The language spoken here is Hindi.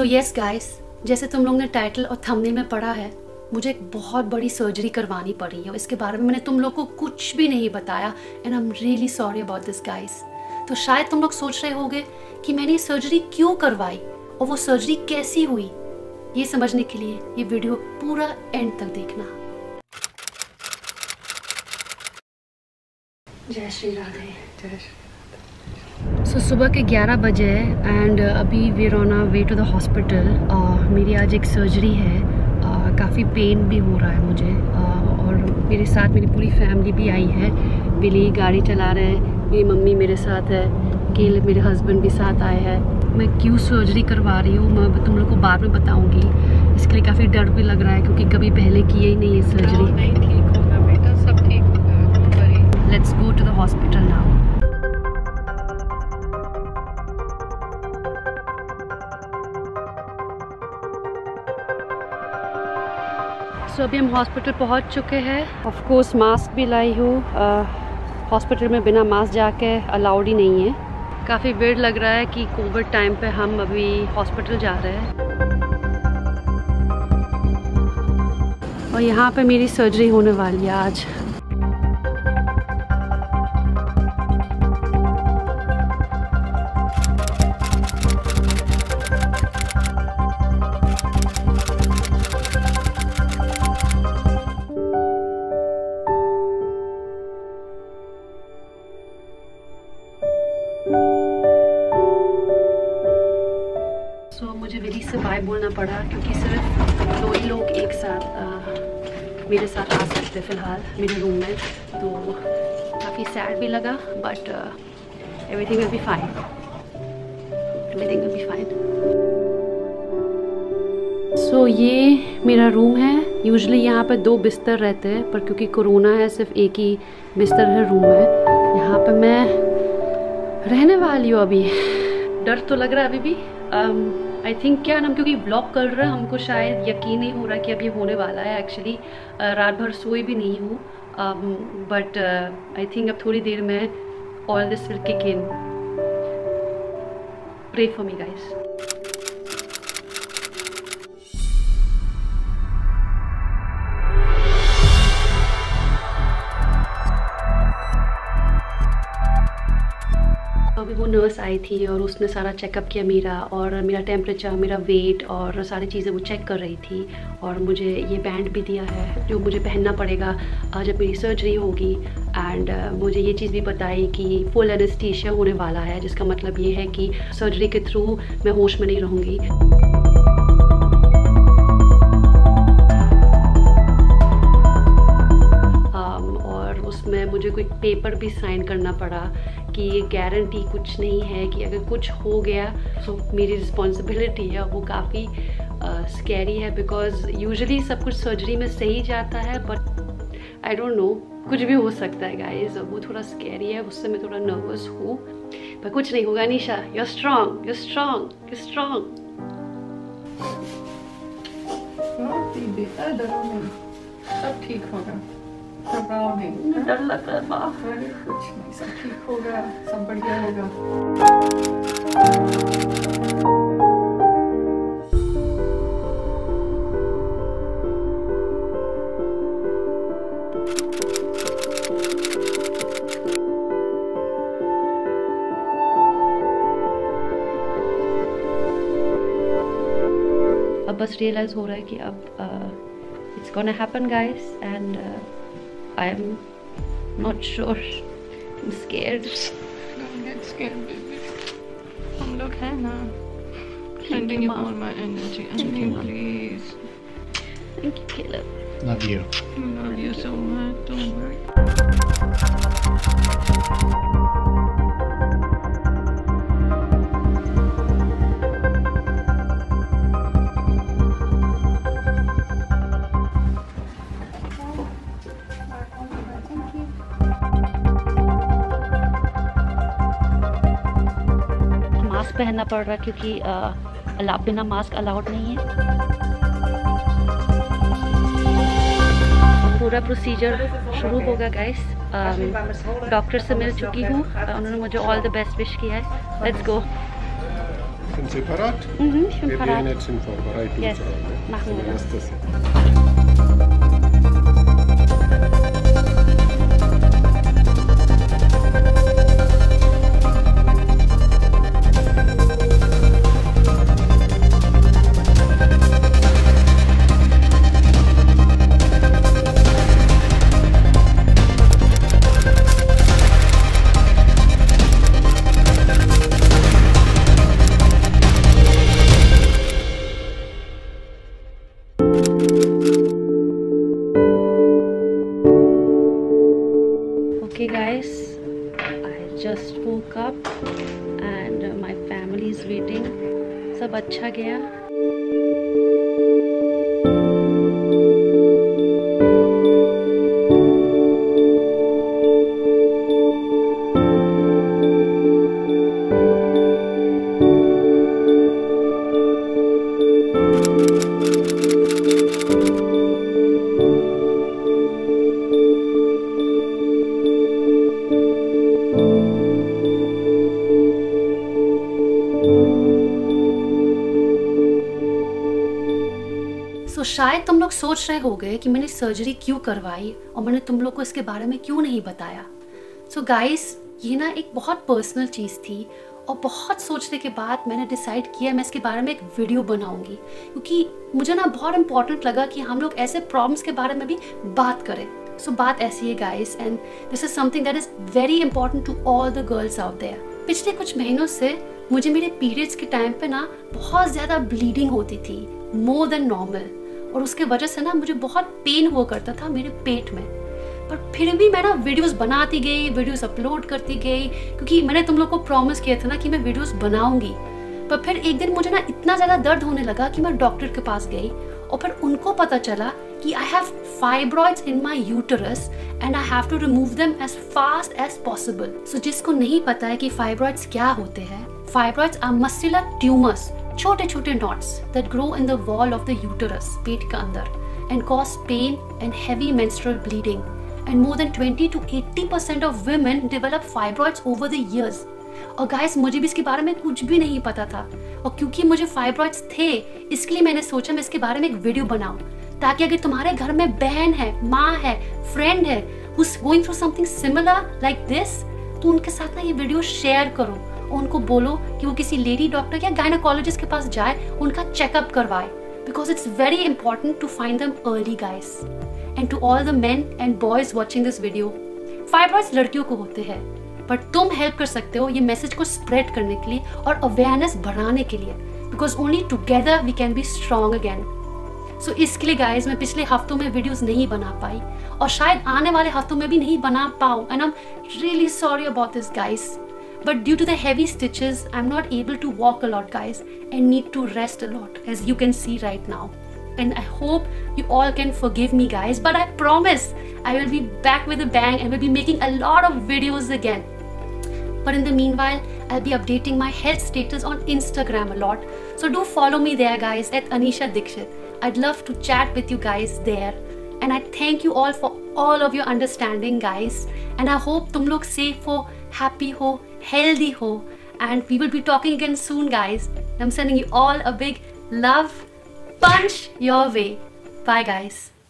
सो यस गाइस जैसे तुम लोग ने टाइटल और थंबनेल में पढ़ा है मुझे एक बहुत बड़ी सर्जरी करवानी पड़ी है इसके बारे में मैंने तुम लोग को कुछ भी नहीं बताया and I am really sorry about this guys तो शायद तुम लोग सोच रहे होगे कि मैंने ये सर्जरी क्यों करवाई और वो सर्जरी कैसी हुई? ये समझने के लिए ये वीडियो पूरा एंड तक देखना. जय श्री राधे। जय श्री सो so, सुबह के 11 बजे एंड अभी we on a way to the hospital मेरी आज एक सर्जरी है. Uh, काफ़ी पेन भी हो रहा है मुझे. Uh, और मेरे साथ मेरी पूरी फैमिली भी आई है. बिली गाड़ी चला रहे हैं. मेरी मम्मी मेरे साथ है. केल मेरे हस्बैंड भी साथ आए हैं. मैं क्यों सर्जरी करवा रही हूँ? मैं तुम लोग को बाद में बताऊँगी. इसके लिए काफ़ी डर भी लग रहा है क्योंकि कभी पहले किए ही नहीं है सर्जरी नहीं ठीक होगा बेटा सब ठीक let's go to the hospital now so अभी हम हॉस्पिटल पहुँच चुके हैं। ऑफ़ कोर्स मास्क भी लाई हूँ। हॉस्पिटल में बिना मास्क जाके अलाउड ही नहीं है। काफ़ी वेड लग रहा है कि कोविड टाइम पे हम अभी हॉस्पिटल जा रहे हैं। और यहाँ पे मेरी सर्जरी होने वाली है आज। बाय बोलना पड़ा क्योंकि सिर्फ़ दो ही लोग एक साथ आ, मेरे साथ आ सकते फ़िलहाल मेरे रूम में तो काफ़ी सैड भी लगा but everything will be fine everything will be fine so ये मेरा रूम है। यूजली यहाँ पर दो बिस्तर रहते हैं पर क्योंकि कोरोना है सिर्फ़ एक ही बिस्तर है रूम है। यहाँ पर मैं रहने वाली हूँ अभी। डर तो लग रहा है अभी भी। um, आई थिंक क्या हम क्योंकि ब्लॉग कर रहा है हमको शायद यकीन नहीं हो रहा कि अब ये होने वाला है। एक्चुअली रात भर सोई भी नहीं हूँ। बट आई थिंक अब थोड़ी देर में all this will kick in pray for me guys अभी वो नर्स आई थी और उसने सारा चेकअप किया मेरा और मेरा टेम्परेचर मेरा वेट और सारी चीज़ें वो चेक कर रही थी और मुझे ये बैंड भी दिया है जो मुझे पहनना पड़ेगा जब मेरी सर्जरी होगी एंड मुझे ये चीज़ भी बताई कि फुल एनेस्थीशिया होने वाला है, जिसका मतलब ये है कि सर्जरी के थ्रू मैं होश में नहीं रहूँगी। उसमें मुझे कोई पेपर भी साइन करना पड़ा। कि ये गारंटी कुछ नहीं है कि अगर कुछ हो गया तो मेरी रिस्पॉन्सिबिलिटी है, वो काफ़ी स्कैरी है बिकॉज़ यूजुअली सब कुछ सर्जरी में सही जाता है बट आई डोंट नो कुछ भी हो सकता है गाइज़ वो थोड़ा स्कैरी है, उससे मैं थोड़ा नर्वस हूँ। पर कुछ नहीं होगा Nisha you strong you strong you strong सब ठीक होगा। घबराओ नहीं डर लग रहा है कुछ नहीं सब ठीक होगा सब बढ़िया होगा अब बस रियलाइज़ हो रहा है कि अब it's gonna happen guys and I'm not sure. I'm scared. Don't get scared, baby. हम लोग हैं ना. Sending you all my energy. Ending, please. Thank you, Caleb. Love you. I love you so much. Don't worry. पहनना पड़ रहा क्योंकि अला बिना मास्क अलाउड नहीं है पूरा प्रोसीजर शुरू होगा गाइस डॉक्टर से मिल चुकी हूँ उन्होंने मुझे ऑल द बेस्ट विश किया है let's go Sind Sie parat? Mhm, ich bin Wir gehen jetzt in Vorbereitung. Yes, machen wir das. शायद तुम लोग सोच रहे होगे कि मैंने सर्जरी क्यों करवाई और मैंने तुम लोग को इसके बारे में क्यों नहीं बताया। सो so गाइस ये ना एक बहुत पर्सनल चीज़ थी और बहुत सोचने के बाद मैंने डिसाइड किया मैं इसके बारे में एक वीडियो बनाऊँगी। क्योंकि मुझे ना बहुत इंपॉर्टेंट लगा कि हम लोग ऐसे प्रॉब्लम्स के बारे में भी बात करें। सो so, बात ऐसी है guys and this is something that is very important to all the girls out there पिछले कुछ महीनों से मुझे मेरे पीरियड्स के टाइम पे ना बहुत ज़्यादा ब्लीडिंग होती थी मोर देन नॉर्मल और उसके वजह से ना मुझे बहुत पेन हुआ करता था मेरे पेट में। पर फिर भी मैं ना वीडियोस बनाती गई वीडियोस अपलोड करती गई, क्योंकि मैंने तुम लोग को प्रॉमिस किया था ना कि मैं वीडियोस बनाऊँगी। पर फिर एक दिन मुझे ना इतना ज़्यादा दर्द होने लगा कि मैं डॉक्टर के पास गई और फिर उनको पता चला कि I have fibroids in my uterus and I have to remove them as fast as possible so जिसको नहीं पता है कि फाइब्रॉइड्स क्या होते हैं फाइब्रॉइड्स आर मस्कुलर ट्यूमर्स छोटे छोटे knots that grow in the wall of the uterus पेट के अंदर and cause pain and heavy menstrual bleeding and more than 20 to 80 percent of women develop fibroids over the years और गाइस मुझे भी इसके बारे में कुछ भी नहीं पता था। और क्योंकि मुझे फाइब्रॉइड्स थे, इसके लिए मैंने सोचा मैं इसके बारे में एक वीडियो बनाऊँ। ताकि अगर तुम्हारे घर में बहन है, माँ है फ्रेंड है going through something similar like this तो उनके साथ ना ये वीडियो शेयर करो। उनको बोलो कि वो किसी लेडी डॉक्टर या गायनाकोलॉजिस्ट के पास जाए, उनका चेकअप करवाए। Because it's very important to find them early guys and to all the men and boys watching this video fibroids लड़कियों को होते हैं बट तुम हेल्प कर सकते हो ये मैसेज को स्प्रेड करने के लिए और अवेयरनेस बढ़ाने के लिए। Because only together we can be strong again so इसके लिए गाइज़ मैं पिछले हफ्तों में वीडियोस नहीं बना पाई और शायद आने वाले हफ्तों में भी नहीं बना पाऊँ। And I am really sorry about this guys But due to the heavy stitches, I'm not able to walk a lot, guys, and need to rest a lot, as you can see right now. And I hope you all can forgive me, guys. But I promise I will be back with a bang and will be making a lot of videos again. But in the meanwhile, I'll be updating my health status on Instagram a lot. So do follow me there, guys, at Anisha Dikshit. I'd love to chat with you guys there. And I thank you all for all of your understanding, guys. And I hope tum log safe ho, happy ho, healthy ho. And we will be talking again soon, guys. I'm sending you all a big love punch your way. Bye, guys.